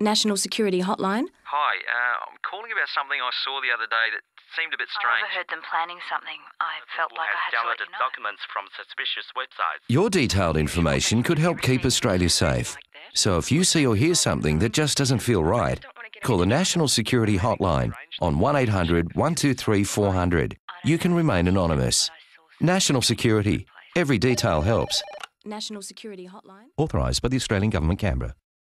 National Security Hotline. Hi, uh, I'm calling about something I saw the other day that seemed a bit strange. I heard overheard them planning something. I felt like I had to let you know. documents from suspicious websites. Your detailed information could help keep Australia safe. So if you see or hear something that just doesn't feel right, call the National Security Hotline on 1800 123 400. You can remain anonymous. National Security. Every detail helps. National Security Hotline. Authorised by the Australian Government, Canberra.